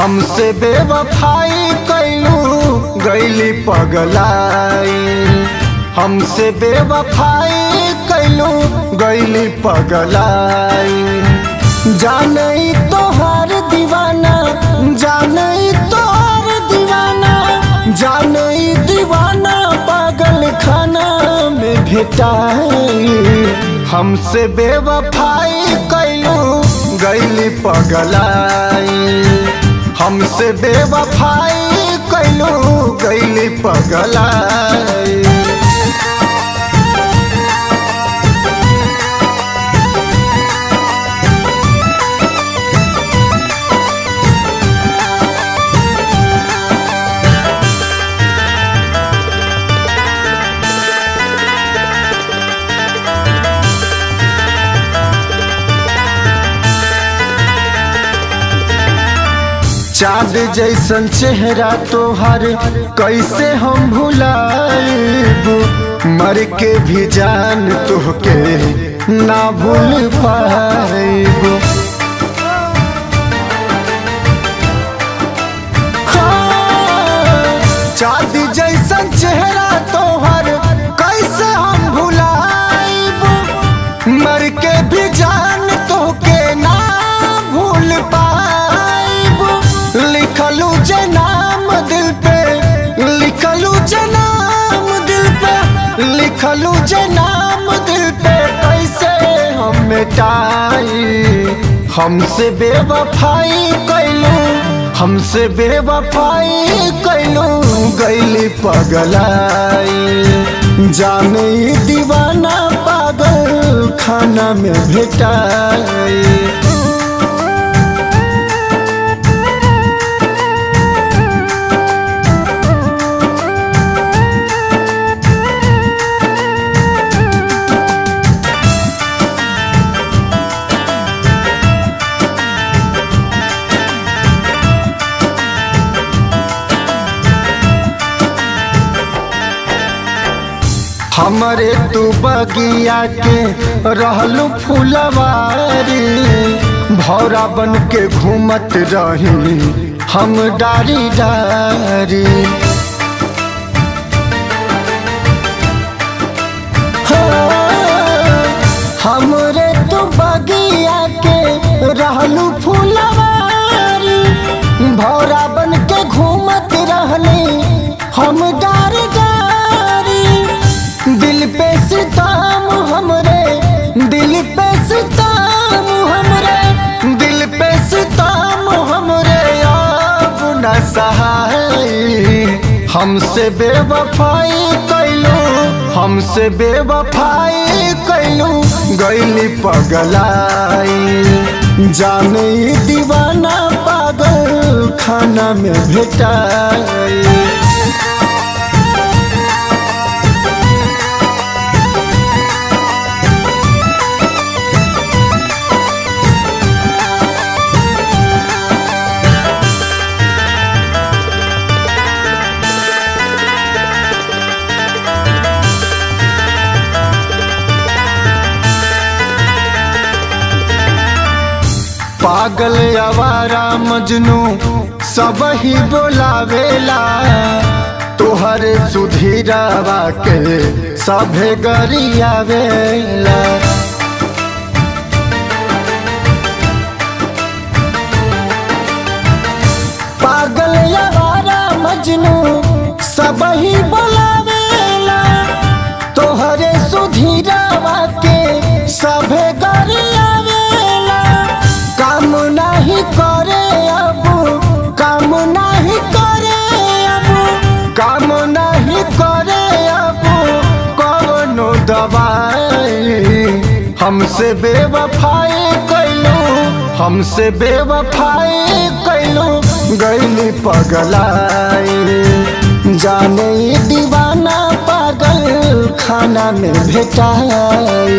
हमसे बेवफाई कैलू गैली पगलाई। हमसे बेवफाई कैलू गैली पगलाई। जाने तोहार दीवाना, जाने तोहार दीवाना, जाने दीवाना पागल खाना में भेटाई। हमसे बेवफाई कैलू गैली पगलाई। हमसे बेवफाई कैलू गैली पगलाई? चाँद जैसन चेहरा तोहर, कैसे हम भुलाए मर के भी जान तुहके ना भूल पाए चाँद जैसन चेहरा जे नाम दिल पे कैसे हम मिटाई हमसे बेवफाई कैलू? हमसे बेवफाई कैलू? गैली पगलाई। जाने दीवाना पागल खाना में भेटाई। हमरे तू बगिया के रहलू फुलवारी, भौरा बन के घूमत रही हम डारी डारी। हमरे तू बगिया के रहलू फुलवारी, भौरा बन के घूमत रहली हम डारी हमसे बेवफाई कैलू हमसे बेवफाई कैलू गैली पगलाई। जान दीवाना पागल खाना में भेटाई। पागल आवारा मजनू, सब ही बोलावेला तोहर सुधीरावा के सभे गरियावेला पागल आवारा मजनू, सब ही बोलावेला हमसे बेवफाई कैलू हमसे बेवफाई कैलू। गैली पगलाई जाने दीवाना पागल खाना में भेटाई।